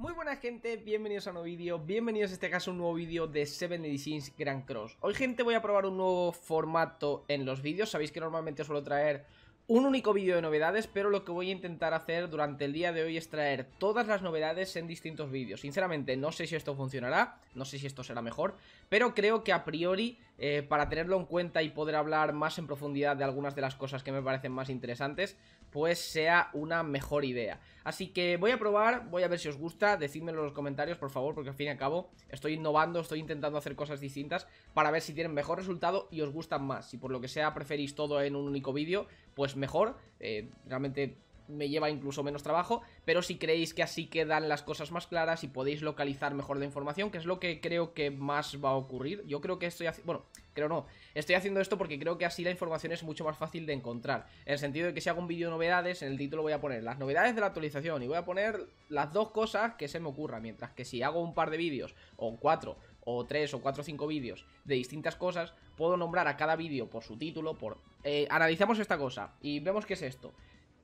Muy buena gente, bienvenidos a un nuevo vídeo, bienvenidos en este caso a un nuevo vídeo de Seven Edisins Grand Cross Hoy gente voy a probar un nuevo formato en los vídeos, sabéis que normalmente suelo traer un único vídeo de novedades, pero lo que voy a intentar hacer durante el día de hoy es traer todas las novedades en distintos vídeos. Sinceramente, no sé si esto funcionará, no sé si esto será mejor, pero creo que a priori, eh, para tenerlo en cuenta y poder hablar más en profundidad de algunas de las cosas que me parecen más interesantes, pues sea una mejor idea. Así que voy a probar, voy a ver si os gusta, decídmelo en los comentarios por favor, porque al fin y al cabo estoy innovando, estoy intentando hacer cosas distintas para ver si tienen mejor resultado y os gustan más. Si por lo que sea preferís todo en un único vídeo, pues mejor, eh, realmente me lleva incluso menos trabajo, pero si creéis que así quedan las cosas más claras y podéis localizar mejor la información, que es lo que creo que más va a ocurrir. Yo creo que estoy haciendo, bueno, creo no, estoy haciendo esto porque creo que así la información es mucho más fácil de encontrar, en el sentido de que si hago un vídeo de novedades, en el título voy a poner las novedades de la actualización y voy a poner las dos cosas que se me ocurran, mientras que si hago un par de vídeos, o cuatro, o tres o cuatro o cinco vídeos de distintas cosas, puedo nombrar a cada vídeo por su título, por... Eh, analizamos esta cosa y vemos qué es esto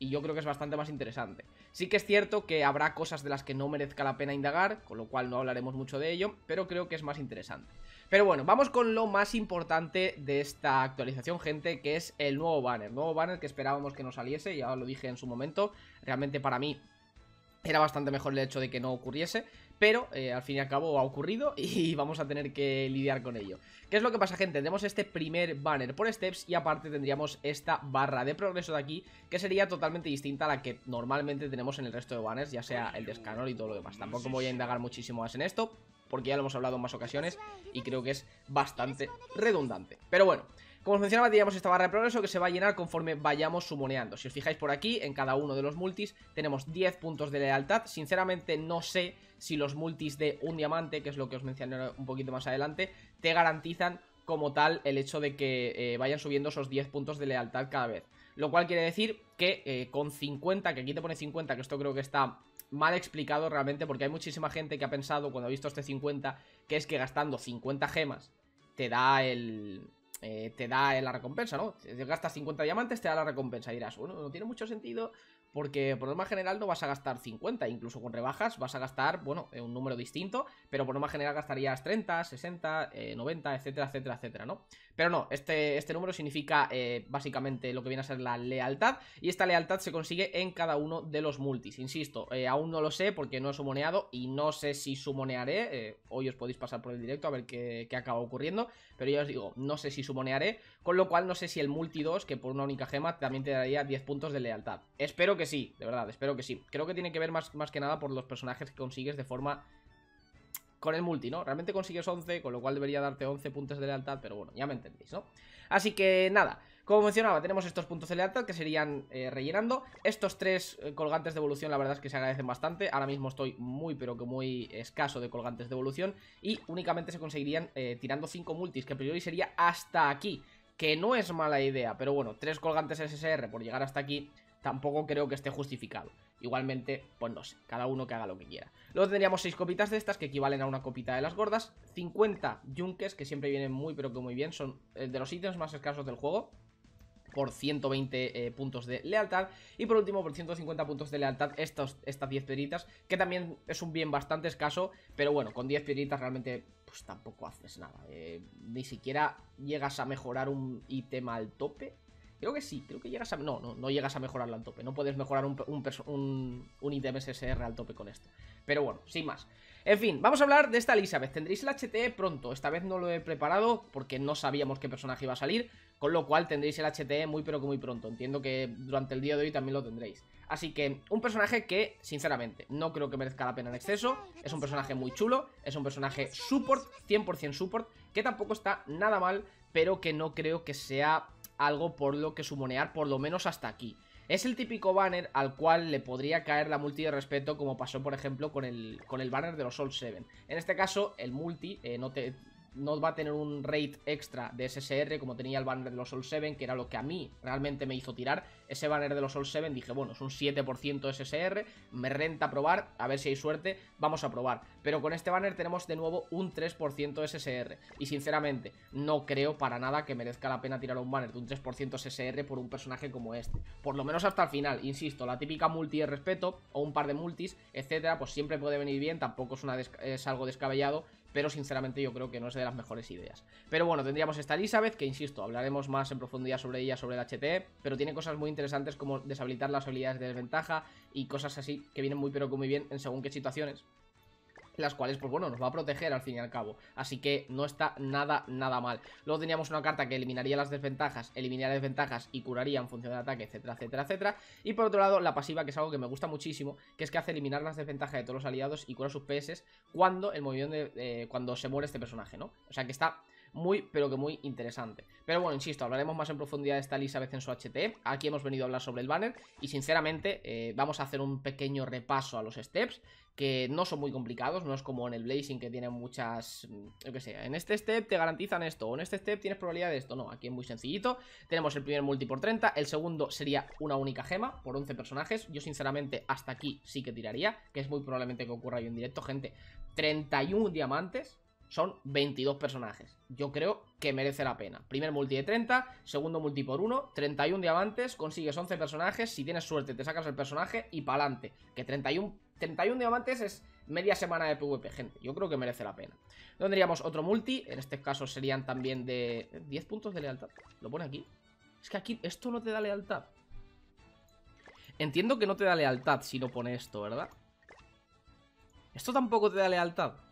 y yo creo que es bastante más interesante. Sí que es cierto que habrá cosas de las que no merezca la pena indagar, con lo cual no hablaremos mucho de ello, pero creo que es más interesante. Pero bueno, vamos con lo más importante de esta actualización, gente, que es el nuevo banner. Nuevo banner que esperábamos que nos saliese, ya lo dije en su momento, realmente para mí era bastante mejor el hecho de que no ocurriese, pero eh, al fin y al cabo ha ocurrido y vamos a tener que lidiar con ello. ¿Qué es lo que pasa, gente? Tenemos este primer banner por steps y aparte tendríamos esta barra de progreso de aquí, que sería totalmente distinta a la que normalmente tenemos en el resto de banners, ya sea el de y todo lo demás. Tampoco voy a indagar muchísimo más en esto, porque ya lo hemos hablado en más ocasiones y creo que es bastante redundante. Pero bueno, como os mencionaba, teníamos esta barra de progreso que se va a llenar conforme vayamos sumoneando. Si os fijáis por aquí, en cada uno de los multis tenemos 10 puntos de lealtad. Sinceramente no sé si los multis de un diamante, que es lo que os mencioné un poquito más adelante, te garantizan como tal el hecho de que eh, vayan subiendo esos 10 puntos de lealtad cada vez. Lo cual quiere decir que eh, con 50, que aquí te pone 50, que esto creo que está mal explicado realmente, porque hay muchísima gente que ha pensado cuando ha visto este 50, que es que gastando 50 gemas te da el, eh, te da la recompensa, ¿no? Gastas 50 diamantes, te da la recompensa. Y dirás, bueno, no tiene mucho sentido porque por norma general no vas a gastar 50, incluso con rebajas vas a gastar, bueno, un número distinto, pero por norma general gastarías 30, 60, 90, etcétera, etcétera, etcétera, ¿no? Pero no, este, este número significa eh, básicamente lo que viene a ser la lealtad, y esta lealtad se consigue en cada uno de los multis, insisto, eh, aún no lo sé porque no he sumoneado y no sé si sumonearé, eh, hoy os podéis pasar por el directo a ver qué, qué acaba ocurriendo, pero ya os digo, no sé si sumonearé, con lo cual no sé si el multi 2, que por una única gema también te daría 10 puntos de lealtad. Espero que sí, de verdad, espero que sí. Creo que tiene que ver más, más que nada por los personajes que consigues de forma con el multi, ¿no? Realmente consigues 11, con lo cual debería darte 11 puntos de lealtad, pero bueno, ya me entendéis, ¿no? Así que nada, como mencionaba, tenemos estos puntos de lealtad que serían eh, rellenando. Estos tres eh, colgantes de evolución la verdad es que se agradecen bastante. Ahora mismo estoy muy pero que muy escaso de colgantes de evolución y únicamente se conseguirían eh, tirando 5 multis, que a priori sería hasta aquí. Que no es mala idea, pero bueno, tres colgantes SSR por llegar hasta aquí tampoco creo que esté justificado. Igualmente, pues no sé, cada uno que haga lo que quiera. Luego tendríamos 6 copitas de estas que equivalen a una copita de las gordas, 50 yunkes que siempre vienen muy pero que muy bien, son eh, de los ítems más escasos del juego por 120 eh, puntos de lealtad. Y por último por 150 puntos de lealtad estos, estas 10 piedritas que también es un bien bastante escaso pero bueno, con 10 piedritas realmente pues tampoco haces nada eh, ni siquiera llegas a mejorar un ítem al tope Creo que sí, creo que llegas a... No, no, no llegas a mejorarlo al tope. No puedes mejorar un, un, un, ítem SSR al tope con esto. Pero bueno, sin más. En fin, vamos a hablar de esta Elizabeth. Tendréis el HTE pronto. Esta vez no lo he preparado porque no sabíamos qué personaje iba a salir. Con lo cual tendréis el HTE muy pero que muy pronto. Entiendo que durante el día de hoy también lo tendréis. Así que un personaje que, sinceramente, no creo que merezca la pena en exceso. Es un personaje muy chulo. Es un personaje support, 100% support. Que tampoco está nada mal, pero que no creo que sea algo por lo que sumonear, por lo menos hasta aquí. Es el típico banner al cual le podría caer la multi de respeto como pasó por ejemplo con el, con el banner de los Soul 7. En este caso el multi eh, no te no va a tener un rate extra de SSR como tenía el banner de los Soul 7, que era lo que a mí realmente me hizo tirar. Ese banner de los Soul 7 dije, bueno, es un 7% SSR, me renta probar, a ver si hay suerte, vamos a probar. Pero con este banner tenemos de nuevo un 3% SSR. Y sinceramente, no creo para nada que merezca la pena tirar un banner de un 3% SSR por un personaje como este. Por lo menos hasta el final, insisto, la típica multi de respeto o un par de multis, etcétera, pues siempre puede venir bien, tampoco es, una es algo descabellado pero sinceramente yo creo que no es de las mejores ideas. Pero bueno, tendríamos esta Elizabeth, que insisto, hablaremos más en profundidad sobre ella, sobre el HT, pero tiene cosas muy interesantes como deshabilitar las habilidades de desventaja y cosas así que vienen muy pero que muy bien en según qué situaciones las cuales, pues bueno, nos va a proteger al fin y al cabo. Así que no está nada, nada mal. Luego teníamos una carta que eliminaría las desventajas, eliminaría desventajas y curaría en función del ataque, etcétera, etcétera, etcétera. Y por otro lado, la pasiva, que es algo que me gusta muchísimo, que es que hace eliminar las desventajas de todos los aliados y cura sus PS cuando el movimiento de, cuando se muere este personaje, ¿no? O sea que está muy, pero que muy interesante. Pero bueno, insisto, hablaremos más en profundidad de esta Elizabeth en su HT. Aquí hemos venido a hablar sobre el banner y sinceramente eh, vamos a hacer un pequeño repaso a los steps que no son muy complicados, no es como en el Blazing que tiene muchas, yo que sé, en este step te garantizan esto, o en este step tienes probabilidad de esto, no, aquí es muy sencillito, tenemos el primer multi por 30, el segundo sería una única gema por 11 personajes, yo sinceramente hasta aquí sí que tiraría, que es muy probablemente que ocurra yo en directo, gente, 31 diamantes, son 22 personajes. Yo creo que merece la pena. Primer multi de 30, segundo multi por 1, 31 diamantes, consigues 11 personajes, si tienes suerte te sacas el personaje y pa'lante. Que 31, 31 diamantes es media semana de PvP, gente. Yo creo que merece la pena. Tendríamos otro multi, en este caso serían también de 10 puntos de lealtad. ¿Lo pone aquí? Es que aquí esto no te da lealtad. Entiendo que no te da lealtad si no pone esto, ¿verdad? Esto tampoco te da lealtad.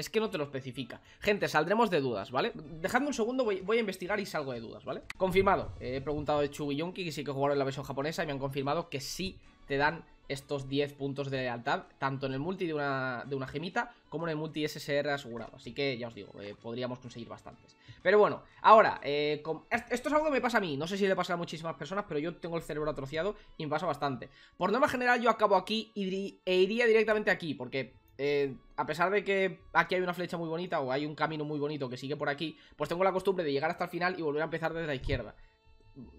Es que no te lo especifica. Gente, saldremos de dudas, ¿vale? Dejadme un segundo, voy, a investigar y salgo de dudas, ¿vale? Confirmado. he preguntado de Chu y Yonki que sí que jugaron en la versión japonesa y me han confirmado que sí te dan estos 10 puntos de lealtad, tanto en el multi de una, de una gemita como en el multi SSR asegurado. Así que ya os digo, eh, podríamos conseguir bastantes. Pero bueno, ahora, eh, esto es algo que me pasa a mí, no sé si le pasa a muchísimas personas, pero yo tengo el cerebro atrociado y me pasa bastante. Por norma general yo acabo aquí e iría directamente aquí, porque eh, a pesar de que aquí hay una flecha muy bonita o hay un camino muy bonito que sigue por aquí, pues tengo la costumbre de llegar hasta el final y volver a empezar desde la izquierda.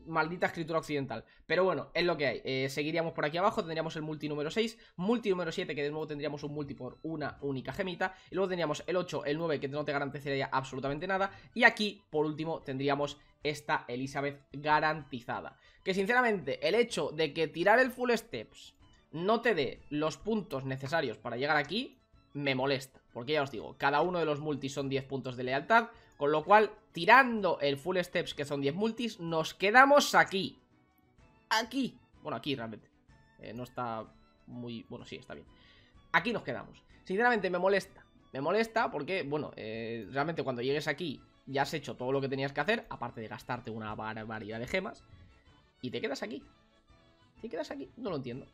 Maldita escritura occidental. Pero bueno, es lo que hay. Eh, seguiríamos por aquí abajo, tendríamos el multi número 6, multi número 7, que de nuevo tendríamos un multi por una única gemita. Y luego tendríamos el 8, el 9, que no te garantizaría absolutamente nada. Y aquí, por último, tendríamos esta Elizabeth garantizada. Que sinceramente, el hecho de que tirar el full steps no te dé los puntos necesarios para llegar aquí, me molesta. Porque ya os digo, cada uno de los multis son 10 puntos de lealtad, con lo cual, tirando el full steps que son 10 multis, nos quedamos aquí. Aquí. Bueno, aquí realmente. Eh, no está muy... Bueno, sí, está bien. Aquí nos quedamos. Sinceramente me molesta. Me molesta porque, bueno, eh, realmente cuando llegues aquí ya has hecho todo lo que tenías que hacer, aparte de gastarte una barbaridad de gemas, y te quedas aquí. Te quedas aquí. No lo entiendo.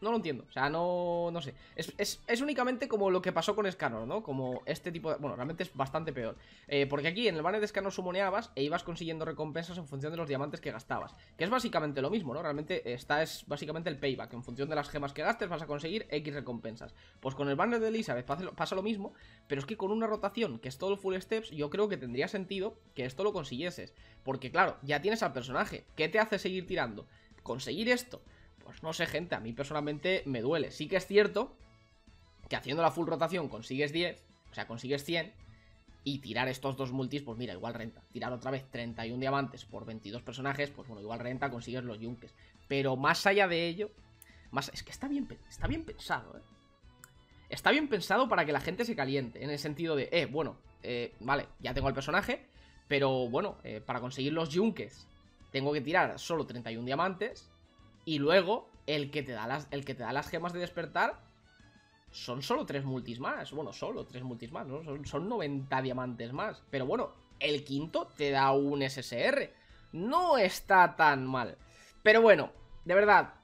No lo entiendo, o sea, no, no sé es, únicamente como lo que pasó con Scanor, ¿no? Como este tipo de... Bueno, realmente es bastante peor eh, Porque aquí en el banner de Scanor sumoneabas e ibas consiguiendo recompensas en función de los diamantes que gastabas Que es básicamente lo mismo, ¿no? Realmente esta es básicamente el payback En función de las gemas que gastes vas a conseguir X recompensas Pues con el banner de Elizabeth pasa lo mismo Pero es que con una rotación que es todo el full steps Yo creo que tendría sentido que esto lo consiguieses Porque claro, ya tienes al personaje ¿Qué te hace seguir tirando? Conseguir esto pues no sé, gente, a mí personalmente me duele. Sí que es cierto que haciendo la full rotación consigues 10, o sea, consigues 100, y tirar estos dos multis, pues mira, igual renta. Tirar otra vez 31 diamantes por 22 personajes, pues bueno, igual renta, consigues los yunques. Pero más allá de ello, más, es que está bien, está bien pensado, ¿eh? Está bien pensado para que la gente se caliente, en el sentido de, eh, bueno, eh, vale, ya tengo el personaje, pero bueno, eh, para conseguir los yunques tengo que tirar solo 31 diamantes, y luego, el que te da las, el que te da las gemas de despertar son solo tres multis más. Bueno, solo tres multis más, ¿no? Son, son 90 diamantes más. Pero bueno, el quinto te da un SSR. No está tan mal. Pero bueno, de verdad,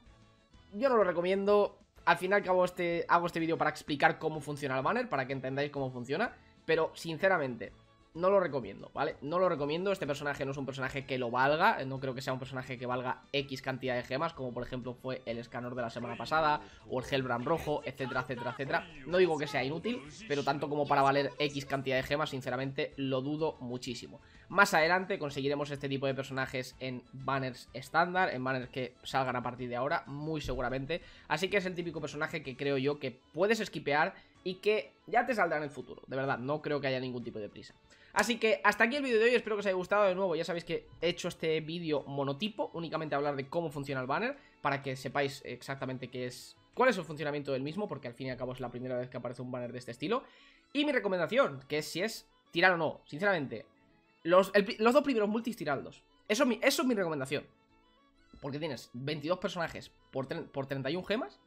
yo no lo recomiendo. Al final que hago este, hago este vídeo para explicar cómo funciona el banner, para que entendáis cómo funciona. Pero, sinceramente, no lo recomiendo, ¿vale? No lo recomiendo, este personaje no es un personaje que lo valga, no creo que sea un personaje que valga X cantidad de gemas, como por ejemplo fue el escanor de la semana pasada, o el Hellbrand rojo, etcétera, etcétera, etcétera. No digo que sea inútil, pero tanto como para valer X cantidad de gemas, sinceramente lo dudo muchísimo. Más adelante conseguiremos este tipo de personajes en banners estándar, en banners que salgan a partir de ahora, muy seguramente. Así que es el típico personaje que creo yo que puedes esquipear y que ya te saldrá en el futuro. De verdad, no creo que haya ningún tipo de prisa. Así que hasta aquí el vídeo de hoy, espero que os haya gustado de nuevo, ya sabéis que he hecho este vídeo monotipo, únicamente hablar de cómo funciona el banner, para que sepáis exactamente qué es, cuál es el funcionamiento del mismo, porque al fin y al cabo es la primera vez que aparece un banner de este estilo. Y mi recomendación, que es si es tirar o no, sinceramente, los, dos primeros multis tirarlos. Eso, eso es mi recomendación. Porque tienes 22 personajes por, por 31 gemas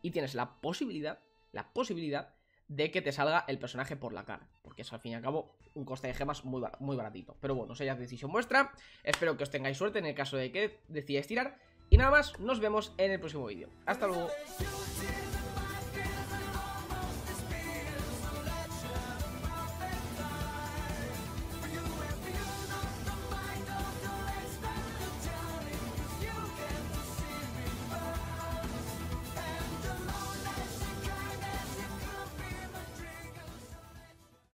y tienes la posibilidad, la posibilidad de que te salga el personaje por la cara. Porque es al fin y al cabo un coste de gemas muy, muy baratito. Pero bueno, esa ya decisión vuestra. Espero que os tengáis suerte en el caso de que decidáis tirar. Y nada más, nos vemos en el próximo vídeo. Hasta luego.